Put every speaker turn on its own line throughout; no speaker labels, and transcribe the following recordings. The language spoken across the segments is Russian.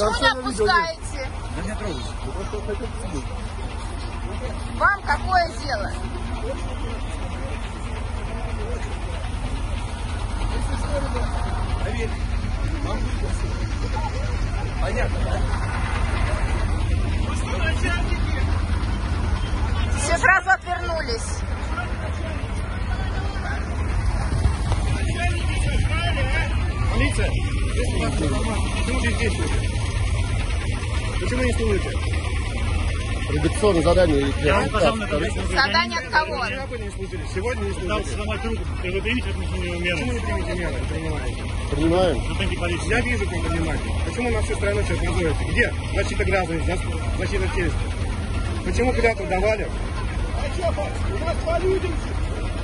Почему не отпускаете?
Да не трогайся.
Вам какое дело?
Понятно, да?
Все сразу отвернулись.
Полиция, если вас нормально, почему здесь действуете? Почему не служите?
Редакционное задание.
Я вам на.
Задание от кого?
Вчера вы не служили, сегодня не
Пытался
служите.
сломать руку, и вы примете отношение
Почему
меры?
не примете меры, принимаете?
Принимаем.
Полиции.
Я вижу, как вы принимаете. Почему на всю страну сейчас называете? Где защита граждан, защита чести? Почему клятву давали?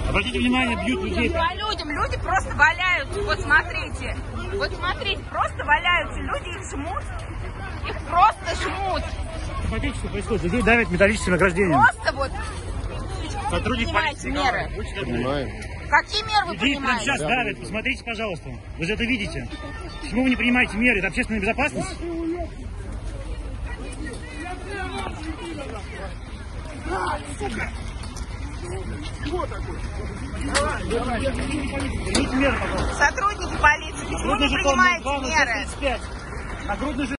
Обратите внимание, бьют людей.
По людям, люди просто валяются. Вот смотрите. Вот смотрите, просто валяются. Люди их жмут. Их просто жмут.
Смотрите, что происходит. Людей давят металлическим ограждением.
Просто вот.
Сотрудник полиции.
меры.
Принимаем.
Какие меры вы
Людей
принимаете?
сейчас давят. Посмотрите, пожалуйста. Вы же это видите. Почему вы не принимаете меры? Это общественная безопасность?
Сотрудники полиции, почему не принимаете
02
меры?
35. Нагрудный жетон.